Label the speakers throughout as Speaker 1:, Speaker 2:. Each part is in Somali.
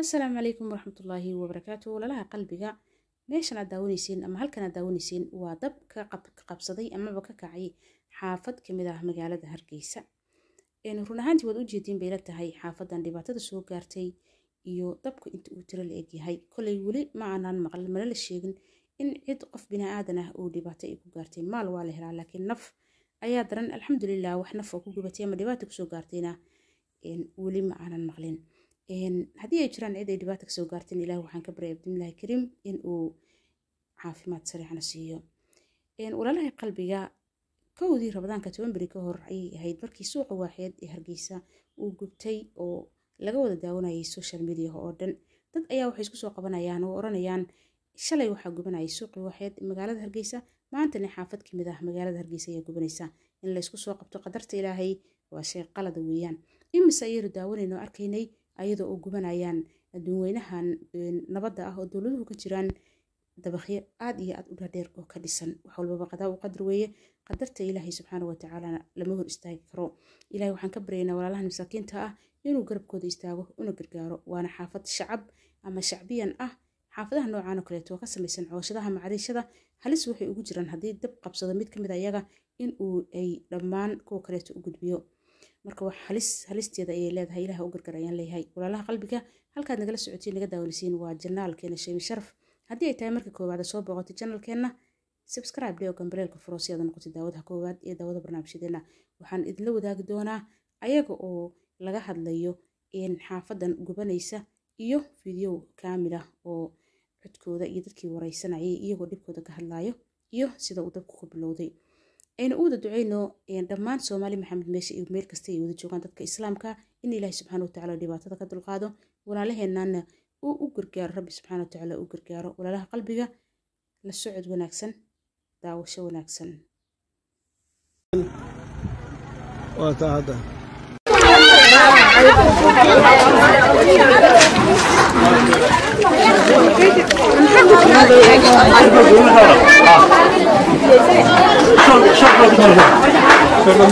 Speaker 1: asalaamu calaykum waraxmatullaahi wabarakaatu walaalaha qalbiga meeshan aad daawanaysiin ama halkan aad daawanaysiin waa dab ka qabsaday amaba ka kacay xaafad ka mid ah magaalada hargeysa. Run ahaantii waad ujeediin bayla tahay xaafadan dhibaatada soo gaartay iyo dabka inta uu tiro la egyahay kolay weli ma aanaan maqlin mana la sheegin in cid qof bini-aadan ah uu dhibaato ay ku gaartay. Maal waa la helaa laakiin naf ayaa daran. Alxamdulilah wax naf oo ku gubatay ama dhibaata ku soo gaartayna weli ma aanan maqlin haddii ay jiraan cid ay dhibaata ka soo gaarteen ilaah waxaan ka baryay abdimilahi kariim in uu caafimaad sariixna siiyo. Walaalaha qalbiga kowdii rabadaanka toban beri ka hor ayay ahayd. Markii suuqa waaxeed ee hargeysa uu gubtay oo laga wada daawanayay social media oo dhan dad ayaa waxay isku soo qabanayaan oo oranayaan shalay waxaa gubanayay suuqii waaxeed magaalada hargeysa maantana xaafad ka mid ah magaalada hargeysa ayaa gubanaysa in laysku soo qabto qadarta ilaahay. Waa shay qalada weeyaan. Imise ayaynu daawanayno arkaynay ayadoo oo gubanayaan adduunweynahan nabadda ah oo dowladuhu ka jiraan dabaqyo aad iyo aad u dhaadheer oo ka dhisan. Wax walbaba qadaa u qadar weeye. Qadarta ilaahay subxaana watacaalana lama hor istaagi karo. Ilahay waxaan ka baryaynaa walaalahan masaakiinta ah inuu garabkooda istaago una gargaaro. Waana xaafad shacab ama shacbiyan ah. Xaafadaha noocan oo kaleeto oo ka samaysan cooshadaha macariishada halis waxay ugu jiraan haddii dab qabsado mid ka mid ayaga in uu ay dhammaan kuwa kaleeto u gudbiyo marka wax halis halisteeda ayay leedahay ilaah u gargar ayaan leeyahay. Walaalaha qalbiga halkaad nagala socotiin naga daawanaysiin waa janaalkeena sheemi sharaf. Haddii ay tahay marka koowaad soo boqotay janalkeenna subscribe dheo gambareelka furo si aad noqotay daawadaha koowaad iyo daawada barnaamijyadeena. Waxaan idinla wadaagi doonaa ayaga oo laga hadlayo xaafadan gubanaysa iyo fideow kaamil ah oo codkooda iyo dadkii wareysanayay iyagoo dhibkooda ka hadlayo iyo sida uu dabku ku bilowday aynu u wada duceyno dhammaan soomaali maxamed meesha iyo meel kasta ay wada joogaan dadka islaamka in ilaahi subxaana watacaala dhibaatada ka dulqaado walaalaheenana uu u gargaaro rabbi subxaana watacaala u gargaaro walaalaha qalbiga la socod wanaagsan daawasho wanaagsan 上上课不上课？上课。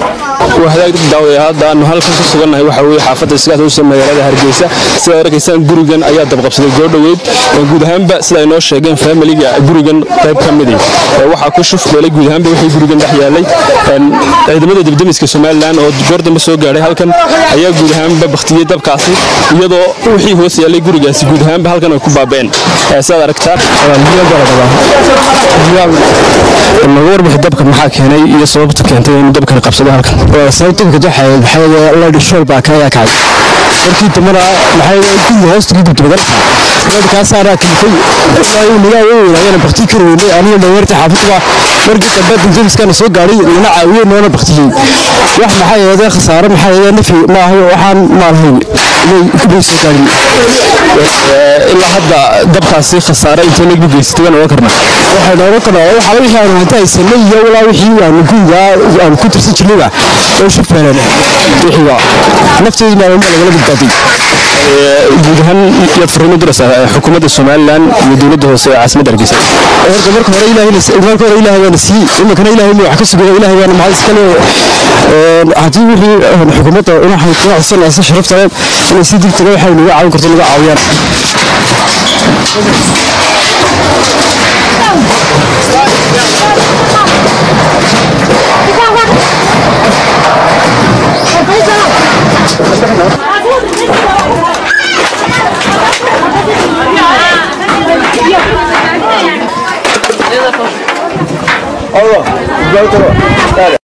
Speaker 1: 好好好
Speaker 2: wahadaag dad daawday hadda aanu halkan ku sugannahay waxa weeye xaafadda iskaas hoose magaalada hargeysa. Sida arkaysaan gurigan ayaa dabqabsaday goodhoweyd guud ahaanba sida ay noo sheegeen faamiliga gurigan qayb ka midi waxaa ku shufbeelay guud ahaanba wixii gurigan dhex yaalay. Ciidamada dibdemiska somalilan oo goor dambe soo gaadhay halkan ayaa guud ahaanba baktiyey dabkaasi iyadoo wixii hoos yaalay gurigaasi guud ahaanba halkan ay ku baabeen. Sidaad aragtaan?
Speaker 3: Warbixi dabka maxaa keenay iyo sababta keentay inuu dabkan qabsado halkan sababta imika waxay waxaa weeye la dhishool baa kaga kacay warkii dambana maxay kuwii hoosta ka gubta magalka dad kaa saaraa kilifay ilaa uu nigaa way weynaayeen bakti ka weynay aniga daweerta xaafadda markii dambe dunjimiskana soo gaadhay nana caawiyay noona baktiyay wax maxay ahayd khasaare maxay ahayd nafi ma ahay waxaan ma lahayn inay kubay soo gaadhin
Speaker 2: ilaa hadda dabkaasi khasaare intee nagu geystay waan oga karnaa
Speaker 3: waxaan oga karnaa waxaa wixii aan hanta haysanay iyo walaa wixii aan guriga aan ku tirsan jirnayba oo shafeelana wixii baa nafteedu maalin baa lagala sugaya ilaahay baana maxaa iskale haddii wixii xukuumadda waxay kaga codsanaysa sharafta inay si degdega waxay naga caawin karto naga caawiyaan Thank you. تفضل تروح طالع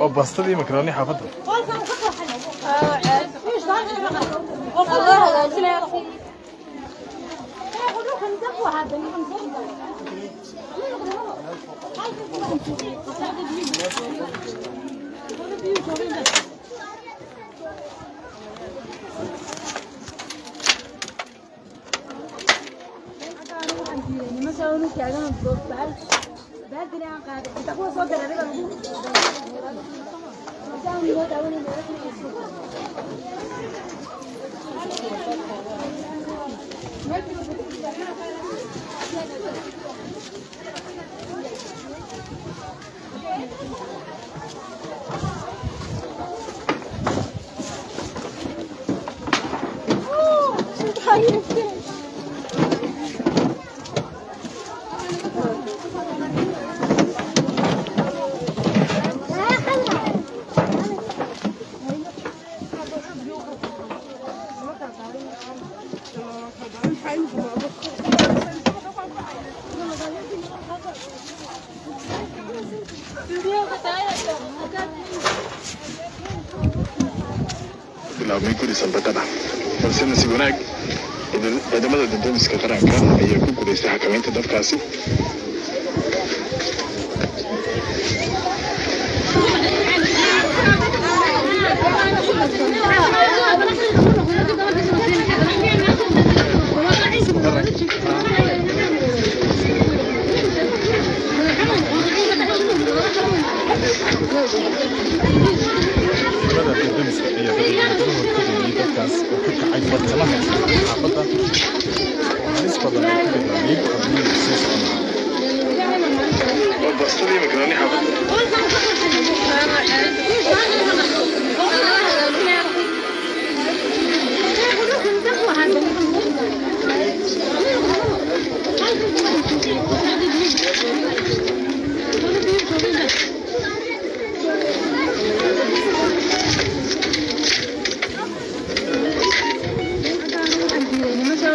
Speaker 4: وبسطتي مكروني حافظة. والله العظيم يا اخو مساوني كعلان بعد بعد دنيا قاعدة تقوى صدر عليك 哦，是他意。Bilaabmay guri saldaqada balse nasiib wanaag ciidamada dendemiska qaranka ayaa ku guulaystay xakamaynta dabkaasi wadkadhigay dadkaas oo ka kacay bartamaha xaafadda oo halis badan ay ku dhigaaday haddii soo socdaan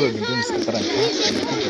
Speaker 4: ini da sekarang. suka